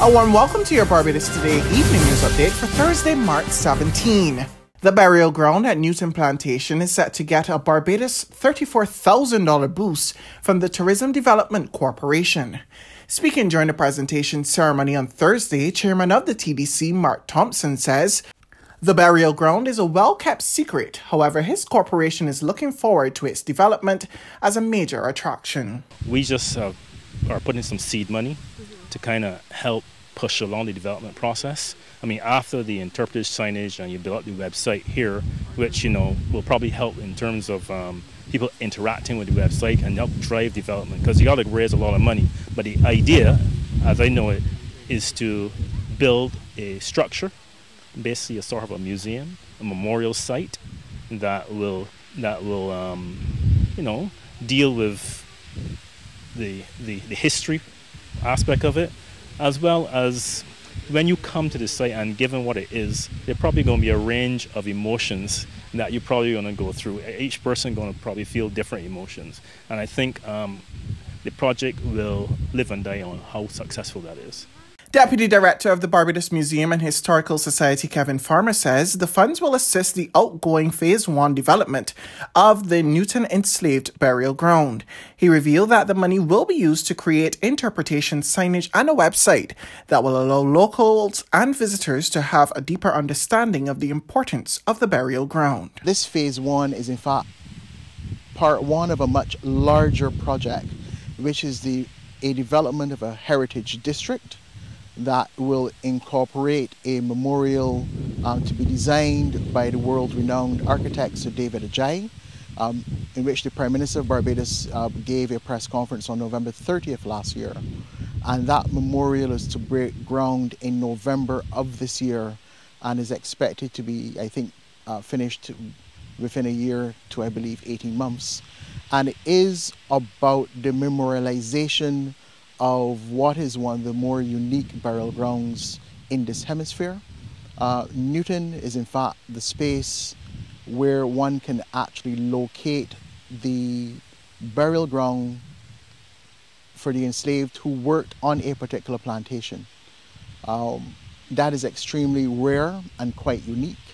A warm welcome to your Barbados Today evening news update for Thursday, March 17. The burial ground at Newton Plantation is set to get a Barbados $34,000 boost from the Tourism Development Corporation. Speaking during the presentation ceremony on Thursday, Chairman of the TDC, Mark Thompson, says the burial ground is a well kept secret. However, his corporation is looking forward to its development as a major attraction. We just uh, are putting some seed money to kind of help push along the development process. I mean, after the interpreted signage and you build up the website here, which you know will probably help in terms of um, people interacting with the website and help drive development because you got to raise a lot of money. But the idea, as I know it, is to build a structure, basically a sort of a museum, a memorial site that will that will um, you know deal with the, the the history aspect of it as well as when you come to the site and given what it is, there's probably going to be a range of emotions that you're probably going to go through. Each person going to probably feel different emotions, and I think um, the project will live and die on how successful that is. Deputy Director of the Barbados Museum and Historical Society Kevin Farmer says the funds will assist the outgoing Phase 1 development of the Newton enslaved burial ground. He revealed that the money will be used to create interpretation signage and a website that will allow locals and visitors to have a deeper understanding of the importance of the burial ground. This Phase 1 is in fact part one of a much larger project, which is the a development of a heritage district that will incorporate a memorial um, to be designed by the world renowned architect Sir David Adjaye, um, in which the Prime Minister of Barbados uh, gave a press conference on November 30th last year. And that memorial is to break ground in November of this year and is expected to be, I think, uh, finished within a year to, I believe, 18 months. And it is about the memorialization of what is one of the more unique burial grounds in this hemisphere. Uh, Newton is in fact the space where one can actually locate the burial ground for the enslaved who worked on a particular plantation. Um, that is extremely rare and quite unique.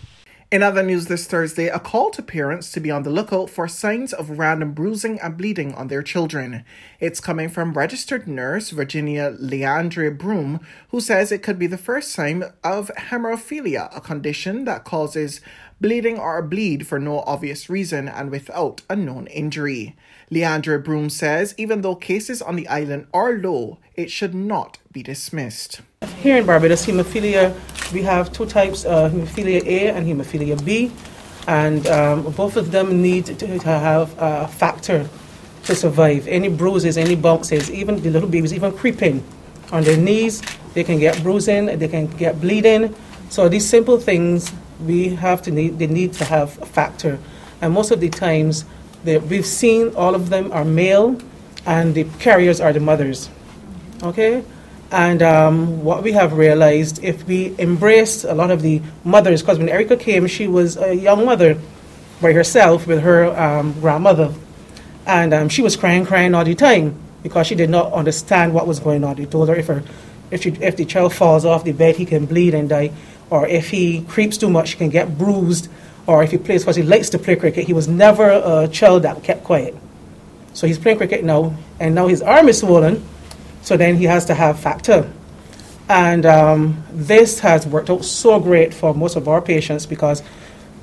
In other news this Thursday, a call to parents to be on the lookout for signs of random bruising and bleeding on their children. It's coming from registered nurse Virginia Leandre Broom, who says it could be the first sign of hemophilia, a condition that causes bleeding or bleed for no obvious reason and without a known injury. Leandre Broom says even though cases on the island are low, it should not be dismissed. Here in Barbados, hemophilia, we have two types, uh, hemophilia A and hemophilia B, and um, both of them need to, have a factor to survive. Any bruises, any bounces, even the little babies, even creeping on their knees, they can get bruising, they can get bleeding. So these simple things we have to need, they need to have a factor. And most of the times, we've seen all of them are male, and the carriers are the mothers. Okay? And um, what we have realized, if we embrace a lot of the mothers, because when Erica came, she was a young mother by herself with her um, grandmother. And um, she was crying, crying all the time because she did not understand what was going on. They told her if, her, if, she, if the child falls off the bed, he can bleed and die or if he creeps too much, he can get bruised, or if he plays because he likes to play cricket. He was never a child that kept quiet. So he's playing cricket now, and now his arm is swollen, so then he has to have factor. And um, this has worked out so great for most of our patients because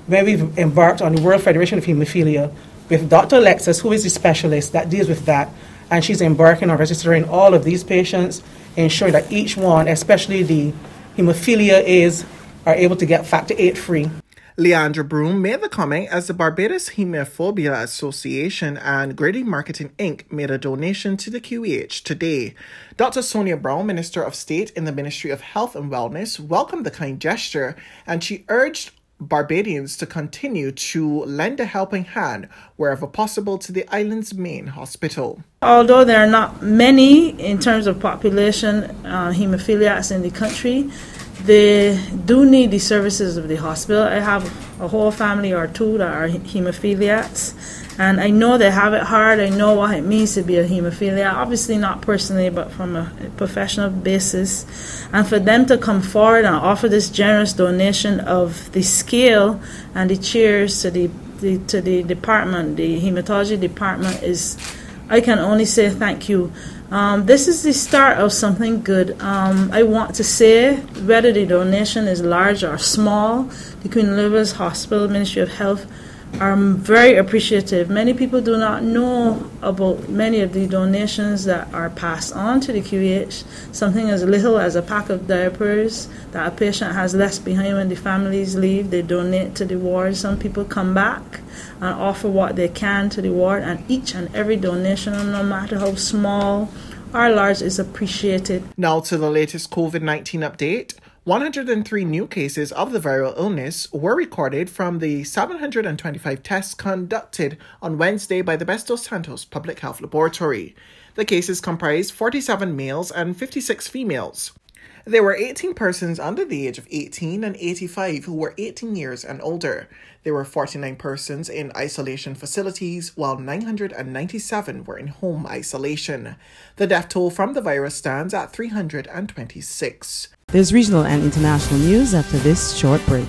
when we've embarked on the World Federation of Hemophilia with Dr. Alexis, who is the specialist that deals with that, and she's embarking on registering all of these patients, ensuring that each one, especially the hemophilia is are able to get factor 8 free. Leandra Broom made the comment as the Barbados Hemophilia Association and Grady Marketing Inc. made a donation to the QEH today. Dr. Sonia Brown, Minister of State in the Ministry of Health and Wellness, welcomed the kind gesture and she urged Barbadians to continue to lend a helping hand wherever possible to the island's main hospital. Although there are not many in terms of population uh, hemophiliacs in the country, they do need the services of the hospital. I have a whole family or two that are hemophiliacs, And I know they have it hard. I know what it means to be a hemophilia. Obviously, not personally, but from a professional basis. And for them to come forward and offer this generous donation of the scale and the chairs to the, the to the department, the hematology department, is I can only say thank you. Um, this is the start of something good. Um, I want to say, whether the donation is large or small, the Queen Elizabeth Hospital Ministry of Health are very appreciative. Many people do not know about many of the donations that are passed on to the QEH. Something as little as a pack of diapers that a patient has left behind when the families leave, they donate to the ward. Some people come back and offer what they can to the ward, and each and every donation, no matter how small or large, is appreciated. Now to the latest COVID 19 update. 103 new cases of the viral illness were recorded from the 725 tests conducted on Wednesday by the Best dos Santos Public Health Laboratory. The cases comprised 47 males and 56 females. There were 18 persons under the age of 18 and 85 who were 18 years and older. There were 49 persons in isolation facilities, while 997 were in home isolation. The death toll from the virus stands at 326. There's regional and international news after this short break.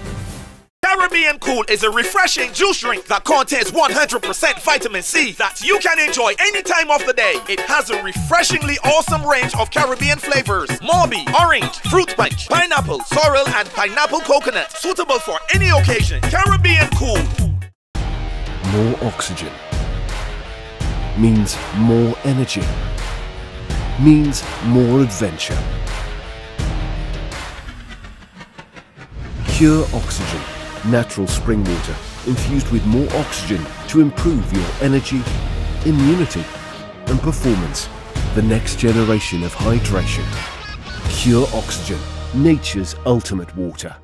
Caribbean Cool is a refreshing juice drink that contains 100% vitamin C that you can enjoy any time of the day. It has a refreshingly awesome range of Caribbean flavors Mauby, orange, fruit punch, pineapple, sorrel, and pineapple coconut. Suitable for any occasion. Caribbean Cool. More oxygen means more energy, means more adventure. Pure Oxygen, natural spring water infused with more oxygen to improve your energy, immunity and performance. The next generation of hydration. Pure Oxygen, nature's ultimate water.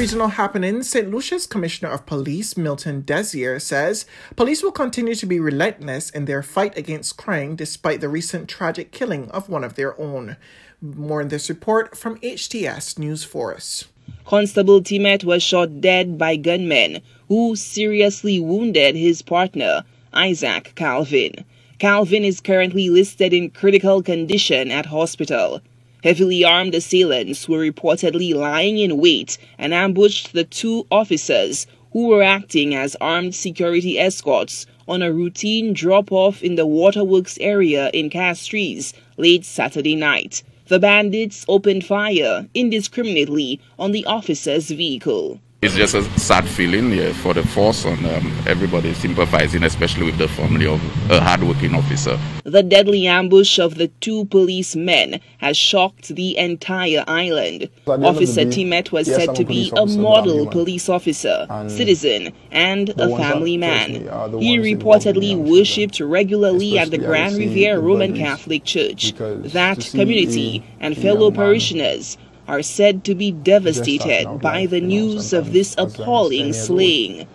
Regional happenings, St. Lucia's Commissioner of Police, Milton Desir, says police will continue to be relentless in their fight against crime despite the recent tragic killing of one of their own. More in this report from HTS News Force. Constable Timet was shot dead by gunmen who seriously wounded his partner, Isaac Calvin. Calvin is currently listed in critical condition at hospital. Heavily armed assailants were reportedly lying in wait and ambushed the two officers who were acting as armed security escorts on a routine drop off in the waterworks area in Castries late Saturday night. The bandits opened fire indiscriminately on the officer's vehicle. It's just a sad feeling yeah, for the force, and um, everybody sympathizing, especially with the family of a hardworking officer. The deadly ambush of the two policemen has shocked the entire island. Officer Timet was said to be a model police officer, citizen, and a family man. He reportedly worshipped regularly at the Grand Riviere Roman Catholic Church. That community and fellow parishioners are said to be devastated by the news of this appalling slaying.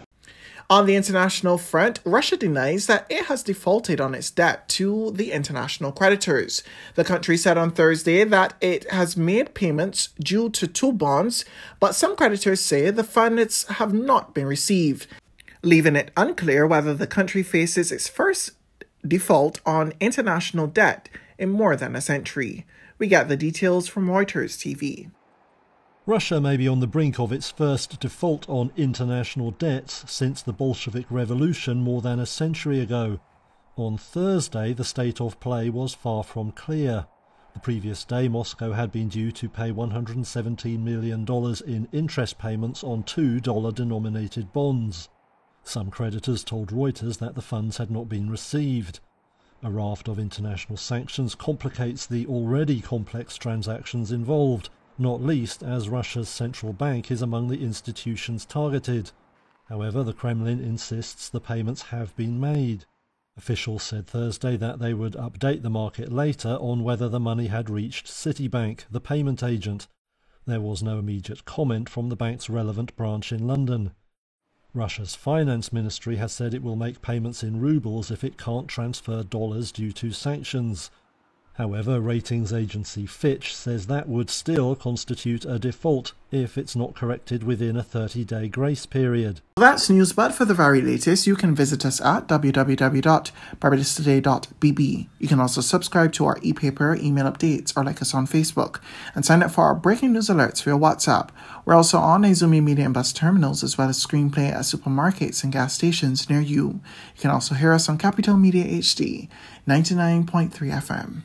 On the international front, Russia denies that it has defaulted on its debt to the international creditors. The country said on Thursday that it has made payments due to two bonds, but some creditors say the funds have not been received, leaving it unclear whether the country faces its first default on international debt in more than a century. We get the details from Reuters TV. Russia may be on the brink of its first default on international debts since the Bolshevik Revolution more than a century ago. On Thursday, the state of play was far from clear. The previous day, Moscow had been due to pay $117 million in interest payments on two dollar denominated bonds. Some creditors told Reuters that the funds had not been received. A raft of international sanctions complicates the already complex transactions involved, not least as Russia's central bank is among the institutions targeted. However, the Kremlin insists the payments have been made. Officials said Thursday that they would update the market later on whether the money had reached Citibank, the payment agent. There was no immediate comment from the bank's relevant branch in London. Russia's finance ministry has said it will make payments in rubles if it can't transfer dollars due to sanctions. However, ratings agency Fitch says that would still constitute a default if it's not corrected within a 30 day grace period. That's news, but for the very latest, you can visit us at www.barbadostoday.bb. You can also subscribe to our e-paper email updates or like us on Facebook and sign up for our breaking news alerts via WhatsApp. We're also on Izumi Media and Bus terminals as well as screenplay at supermarkets and gas stations near you. You can also hear us on Capital Media HD 99.3 FM.